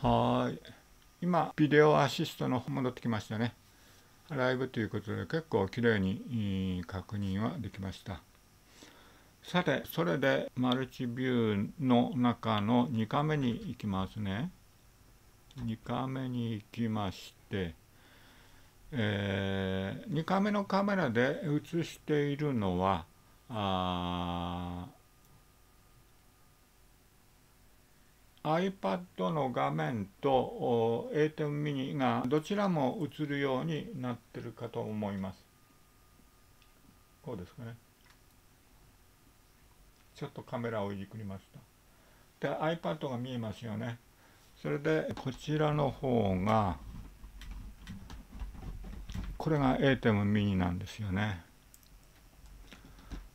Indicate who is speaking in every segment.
Speaker 1: はい。今ビデオアシストの方戻ってきましたね。ライブということで結構きれいに確認はできました。さてそれでマルチビューの中の2カメに行きますね。2カメに行きましてえー、2カメのカメラで映しているのはあ iPad の画面と A10 ミニがどちらも映るようになってるかと思います。こうですかね。ちょっとカメラをいじくりました。で、iPad が見えますよね。それで、こちらの方が、これが A10 ミニなんですよね。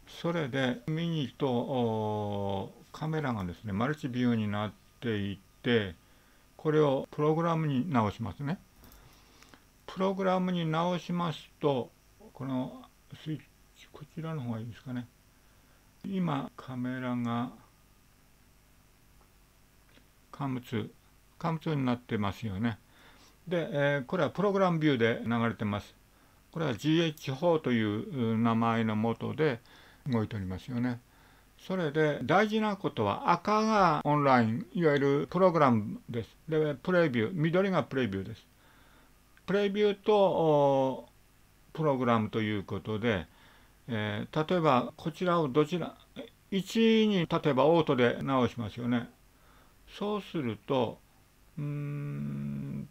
Speaker 1: それで、ミニとカメラがですね、マルチビューになって、ていてこれをプログラムに直しますね。プログラムに直しますとこのスイッチこちらの方がいいですかね。今カメラがカムツカムツになってますよね。で、えー、これはプログラムビューで流れてます。これは GH4 という名前のもとで動いておりますよね。それで大事なことは赤がオンラインいわゆるプログラムです。でプレビュー緑がプレビューです。プレビューとプログラムということで、えー、例えばこちらをどちら1に例えばオートで直しますよね。そうするとうん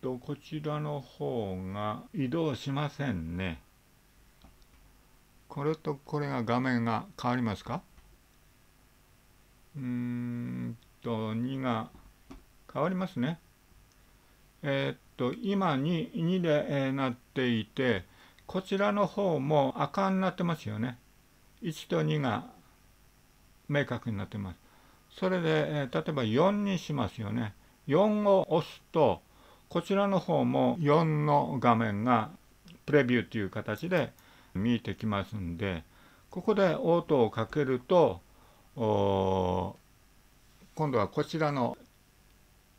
Speaker 1: とこちらの方が移動しませんね。これとこれが画面が変わりますか？うんと2が変わりますね。えー、っと今 2, 2で、えー、なっていてこちらの方も赤になってますよね。1と2が明確になってます。それで、えー、例えば4にしますよね。4を押すとこちらの方も4の画面がプレビューという形で見えてきますんでここでオートをかけると今度はこちらの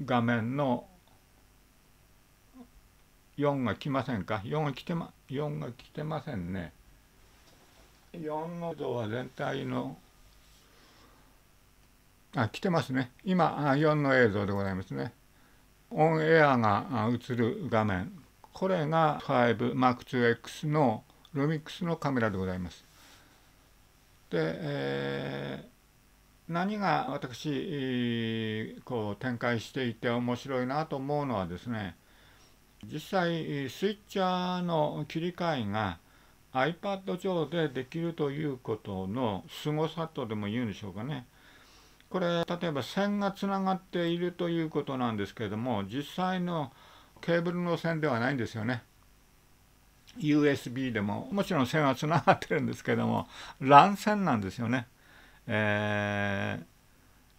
Speaker 1: 画面の4が来ませんか？4が来てま4が来てませんね。4の像は全体のあ来てますね。今4の映像でございますね。オンエアが映る画面。これが 5M2X のルミックスのカメラでございます。で、えー何が私こう展開していて面白いなと思うのはですね実際スイッチャーの切り替えが iPad 上でできるということの凄さとでも言うんでしょうかね。これ例えば線がつながっているということなんですけれども実際のケーブルの線ではないんですよね。USB でももちろん線はつながってるんですけども LAN 線なんですよね。え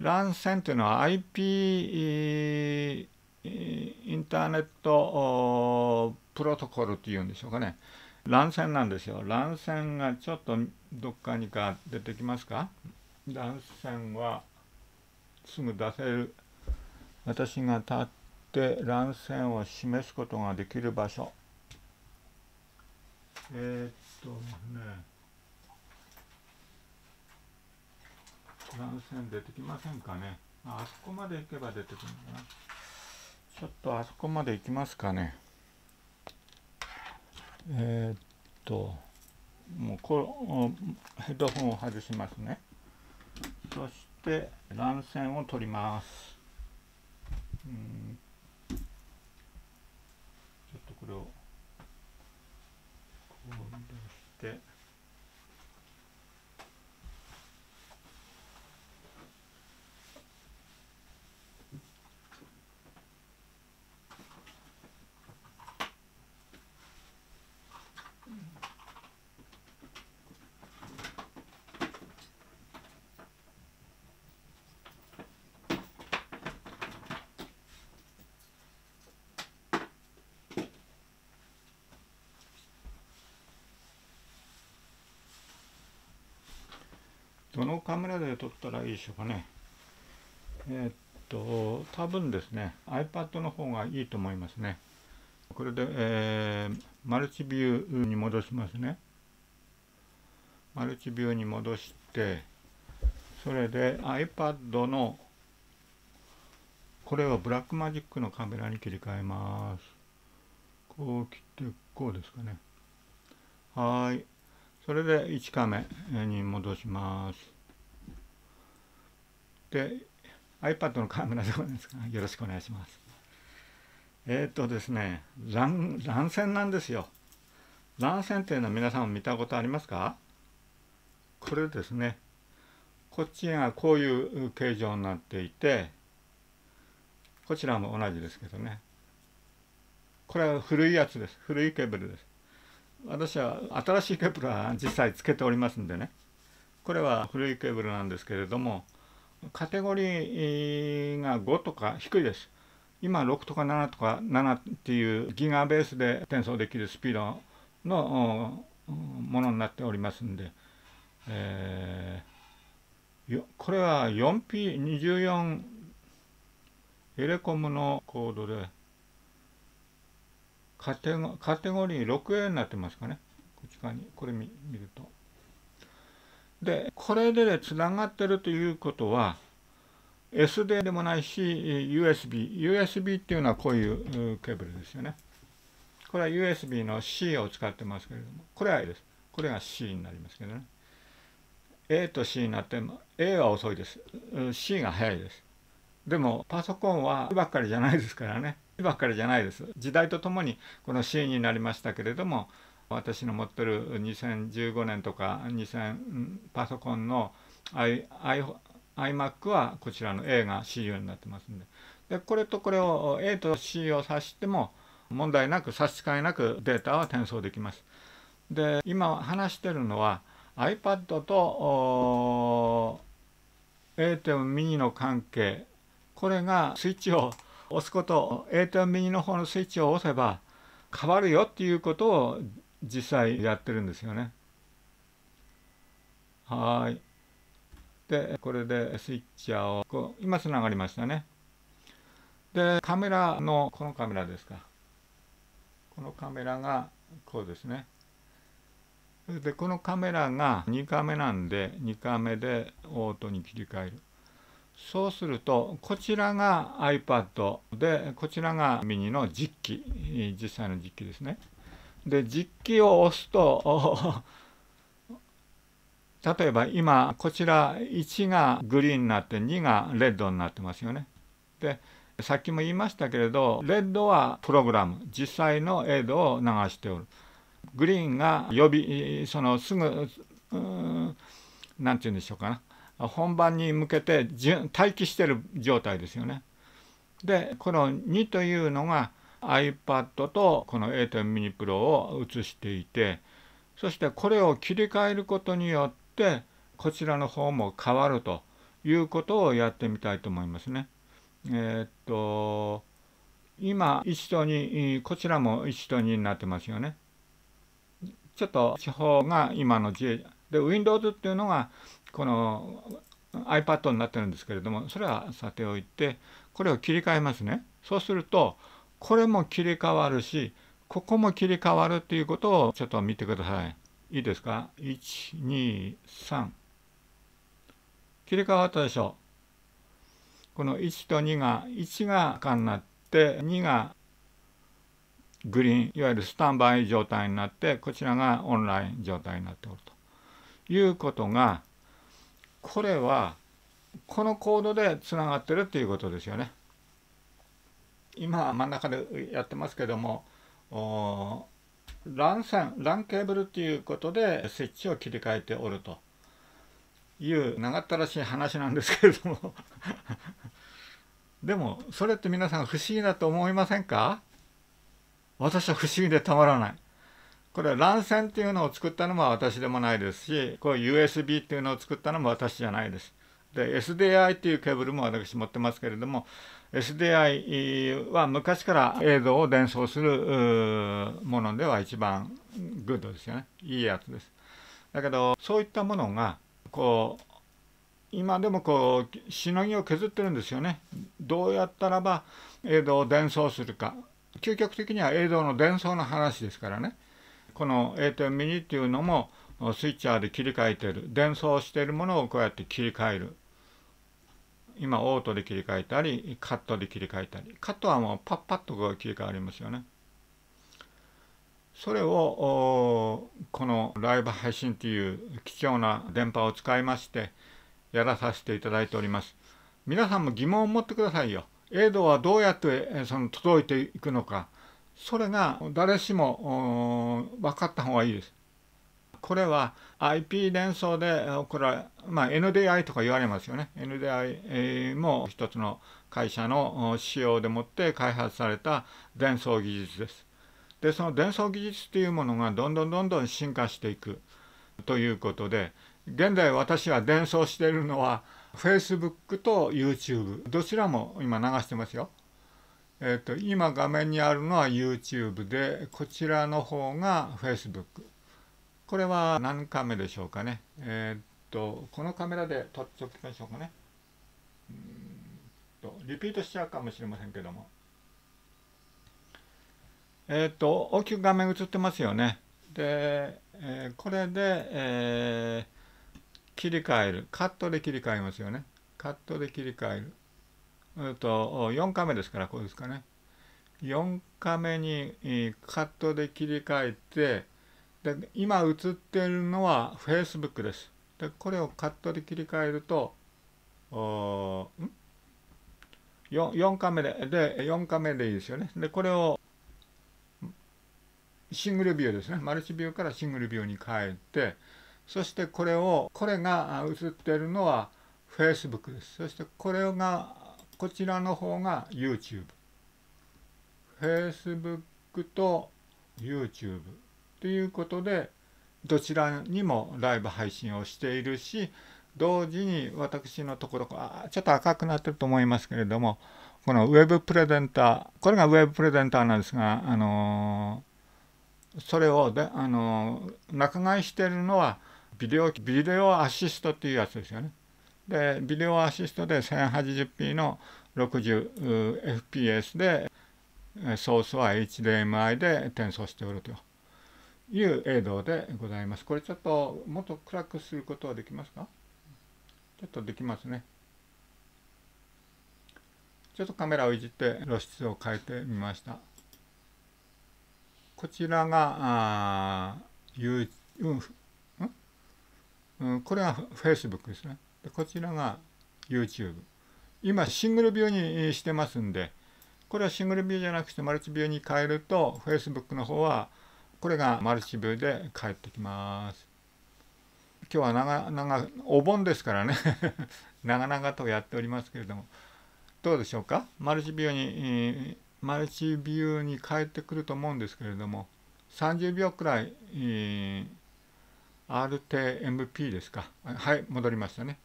Speaker 1: ー、LAN 線というのは IP インターネットプロトコルっていうんでしょうかね。乱線なんですよ。乱線がちょっとどっかにか出てきますか？乱線はすぐ出せる。私が立って乱線を示すことができる場所。えー、っとね。乱線出てきませんかね。あそこまで行けば出てくるのかな。ちょっとあそこまで行きますかね。えー、っともうこヘッドホンを外しますね。そして乱線を取ります。うんちょっとこれをこう出してどのカメラで撮ったらいいでしょうかね。えー、っと多分ですね iPad の方がいいと思いますね。これで、えー、マルチビューに戻しますね。マルチビューに戻してそれで iPad のこれをブラックマジックのカメラに切り替えます。こう切ってこうですかね。はい。それで1カメに戻します。で iPad のカメラでごですか？よろしくお願いします。えっ、ー、とですね乱乱線なんですよ。乱線っていうのは皆さん見たことありますか？これですね。こっちがこういう形状になっていてこちらも同じですけどね。これは古いやつです。古いケーブルです。私は新しいケーブルは実際つけておりますんでね。これは古いケーブルなんですけれどもカテゴリーが5とか低いです。今6とか7とか7っていうギガベースで転送できるスピードのものになっておりますんで、えー、これは 4P24 エレコムのコードでカテゴカテゴリー 6A になってますかね。こっち側にこれ見ると。でこれでつながってるということは SD でもないし USB USB っていうのはこういうケーブルですよね。これは USB の C を使ってますけれどもこれは A です。これが C になりますけどね。A と C になっても A は遅いです。C が早いです。でもパソコンはばっかりじゃないですからね。ばっかりじゃないです。時代とともにこの C になりましたけれども私の持ってる2015年とか2000パソコンの iMac はこちらの A が CU になってますんで。でこれとこれを A と C を挿しても問題なく差し支えなくデータは転送できます。で今話してるのは iPad と A 点ミニの関係。これがスイッチを押すこと A 点ミニの方のスイッチを押せば変わるよっていうことを実際やってるんですよね。はい。で、これでスイッチャーをこう今つながりましたね。で、カメラのこのカメラですか。このカメラがこうですね。で、このカメラが2カメなんで2カメでオートに切り替える。そうするとこちらが iPad でこちらがミニの実機実際の実機ですね。で実機を押すと 例えば今こちら1がグリーンになって2がレッドになってますよね。でさっきも言いましたけれどレッドはプログラム実際の映像を流しておる。グリーンが予備そのすぐ何て言うんでしょうかな本番に向けて待機してる状態ですよね。でこの2というのが iPad とこの A 点ミニプロを映していてそしてこれを切り替えることによってこちらの方も変わるということをやってみたいと思いますね。えー、っと今1と2こちらも1と2になってますよね。ちょっと地方が今の J で Windows っていうのがこの iPad になってるんですけれどもそれはさておいてこれを切り替えますね。そうするとこれも切り替わるしここも切り替わるっていうことをちょっと見てください。いいですか ?123 切り替わったでしょう。この1と2が1が赤になって2がグリーンいわゆるスタンバイ状態になってこちらがオンライン状態になっておるということがこれはこのコードでつながってるっていうことですよね。今真ん中でやってますけども LAN 線 LAN ケーブルっていうことでスイッチを切り替えておるという長ったらしい話なんですけれどもでもそれって皆さん不思議だと思いませんか？私は不思議でたまらない。これ乱線っていうのを作ったのは私でもないですしこう USB っていうのを作ったのも私じゃないです。で SDI っていうケーブルも私持ってますけれども SDI は昔から映像を伝送するものでは一番グッドですよねいいやつですだけどそういったものがこう今でもこうしのぎを削ってるんですよね。どうやったらば映像を伝送するか究極的には映像の伝送の話ですからねこの A 点ミニっていうのもスイッチャーで切り替えてる。伝送しているものをこうやって切り替える。今オートで切り替えたりカットで切り替えたり。カットはもうパッパッとこう切り替わりますよね。それをこのライブ配信という貴重な電波を使いましてやらさせていただいております。皆さんも疑問を持ってくださいよ。映像はどうやってその届いていくのか。それが誰しも分かった方がいいです。これは IP 連想でこれは、まあ、NDI とか言われますよね。NDI も一つの会社の仕様でもって開発された伝送技術です。でその伝送技術というものがどんどんどんどん進化していくということで現在私は伝送しているのは Facebook と YouTube どちらも今流してますよ。え、ー、と今画面にあるのは YouTube でこちらの方が Facebook これは何カメでしょうかね。えっ、ー、とこのカメラで撮っておきましょうかね。うんとリピートしちゃうかもしれませんけども。えっ、ー、と大きく画面映ってますよね。で、えこれで、え切り替える。カットで切り替えますよね。カットで切り替える。えっと4カメですからこうですかね。4カメにカットで切り替えてで今映っているのは Facebook です。でこれをカットで切り替えると 4, 4カメでで4カメでいいですよね。でこれをシングルビューですね。マルチビューからシングルビューに変えてそしてこれをこれが映っているのは Facebook です。そしてこれがこちらの方が YouTube Facebook と YouTube ということでどちらにもライブ配信をしているし同時に私のところあちょっと赤くなってると思いますけれどもこのウェブプレゼンターこれがウェブプレゼンターなんですがあのそれをであの仲買しているのはビデオビデオアシストっていうやつですよね。でビデオアシストで 1080p の 60fps でソースは HDMI で転送しておるという映像でございます。これちょっともっと暗くすることはできますか？ちょっとできますね。ちょっとカメラをいじって露出を変えてみました。こちらが、あ you うんうん、これが Facebook ですねこちらが YouTube 今シングルビューにしてますんでこれはシングルビューじゃなくてマルチビューに変えると Facebook の方はこれがマルチビューで返ってきます。今日は長々お盆ですからね。長々とやっておりますけれども。どうでしょうか？マルチビューにマルチビューに変えてくると思うんですけれども30秒くらい、RTMP ですか？はい、戻りましたね。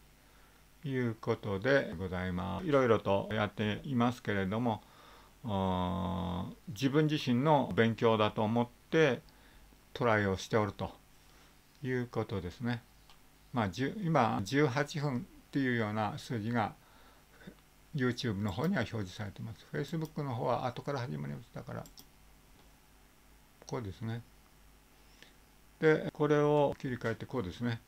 Speaker 1: いうことでございます。いろいろとやっていますけれども、自分自身の勉強だと思ってトライをしておるということですね。まあ、今18分っていうような数字が YouTube の方には表示されてます。Facebook の方は後から始まりましたから、こうですね。でこれを切り替えてこうですね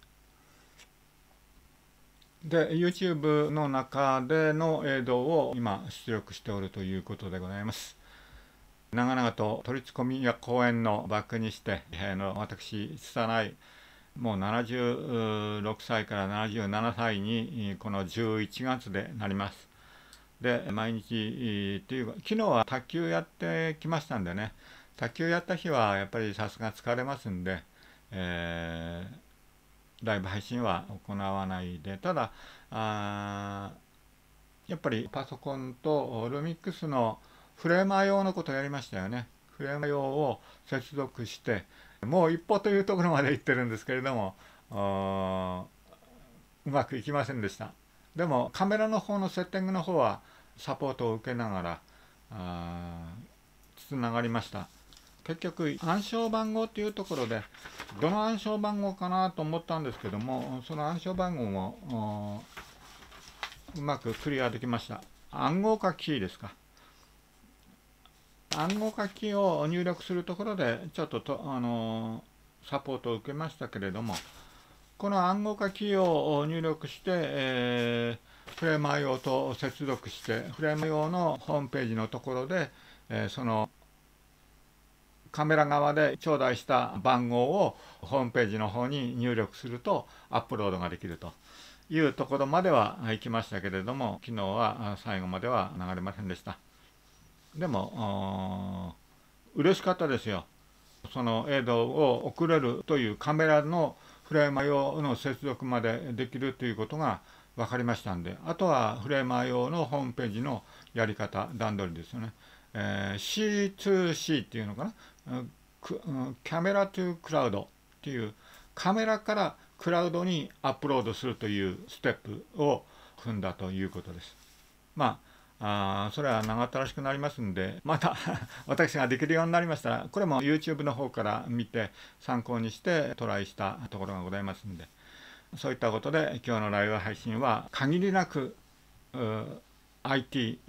Speaker 1: で YouTube の中での映像を今出力しておるということでございます。長々と取り込みや講演のバックにして、えー、の私拙いもう76歳から77歳にこの11月でなります。で毎日っていうか昨日は卓球やってきましたんでね。卓球やった日はやっぱりさすが疲れますんでえー、ライブ配信は行わないでただあやっぱりパソコンとルミックスのフレーマー用のことをやりましたよね。フレーマー用を接続してもう一歩というところまで行ってるんですけれどもうまくいきませんでした。でもカメラの方のセッティングの方はサポートを受けながらつながりました。結局暗証番号っていうところでどの暗証番号かなと思ったんですけどもその暗証番号もうまくクリアできました。暗号化キーですか。暗号化キーを入力するところでちょっととあのサポートを受けましたけれどもこの暗号化キーを入力して、えー、フレーム IO と接続してフレーム用のホームページのところで、えー、そのカメラ側で頂戴した番号をホームページの方に入力するとアップロードができると。いうところまでは行きましたけれども昨日は最後までは流れませんでした。でも嬉しかったですよ。その映像を送れるというカメラのフレーム用の接続までできるということが分かりましたんであとはフレーム用のホームページのやり方段取りですよね、えー、C2C っていうのかな？キャメラトゥクラウドっていうカメラからクラウドにアップロードするというステップを踏んだということです。まあ、あそれは長ったらしくなりますんで、また 私ができるようになりましたら、これも YouTube の方から見て参考にしてトライしたところがございますんで、そういったことで今日のライブ配信は限りなく IT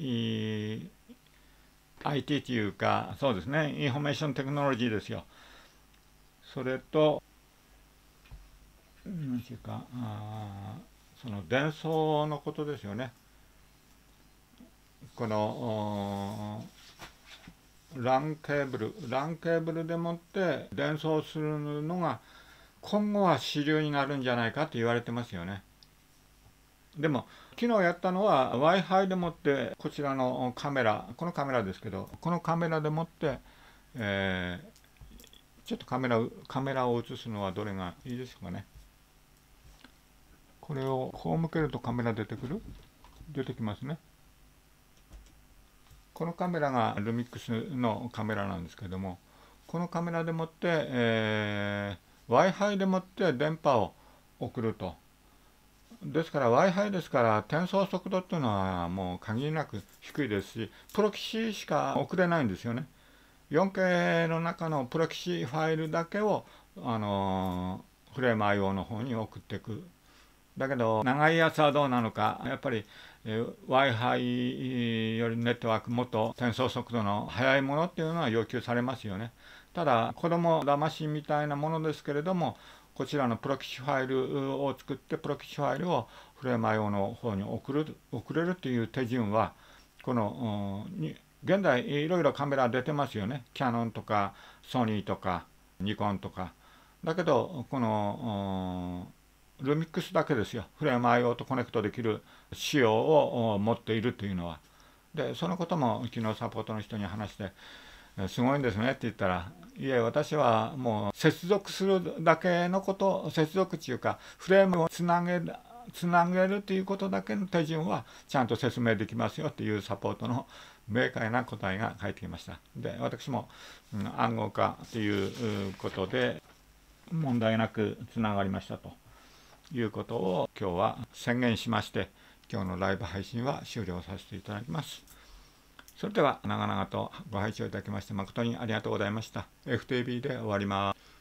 Speaker 1: IT というか、そうですね、 information technology ですよ。それと、何ていうか、あその伝送のことですよね。この LAN ケーブル、LAN ケーブルでもって伝送するのが今後は主流になるんじゃないかと言われてますよね。でも昨日やったのは w i f i でもってこちらのカメラこのカメラですけどこのカメラでもって、えー、ちょっとカメラカメラを映すのはどれがいいでしょうかね。これをこう向けるとカメラ出てくる？出てきますね。このカメラがルミックスのカメラなんですけどもこのカメラでもって、えー、w i f i でもって電波を送ると。ですから Wi-Fi ですから転送速度っていうのはもう限りなく低いですし、プロキシしか送れないんですよね。4K の中のプロキシファイルだけを、あのフレーム IO の方に送っていく。だけど、長いやつはどうなのか、やっぱり、Wi-Fi よりネットワークもっと転送速度の速いものっていうのは要求されますよね。ただ、子供騙しみたいなものですけれども、こちらのプロキシファイルを作ってプロキシファイルをフレーム IO の方に送る送れるという手順はこの現在いろいろカメラ出てますよね。キャノンとかソニーとかニコンとか。だけどこのルミックスだけですよ。フレーム IO とコネクトできる仕様を持っているというのは。でそのことも昨日サポートの人に話してすごいんですねって言ったらいえ私はもう接続するだけのこと接続っていうかフレームをつなげつなげるということだけの手順はちゃんと説明できますよっていうサポートの明快な答えが返ってきました。で私も、うん、暗号化ということで問題なくつながりましたということを今日は宣言しまして今日のライブ配信は終了させていただきます。それでは長々とご拝聴いただきまして誠にありがとうございました。FTV で終わります。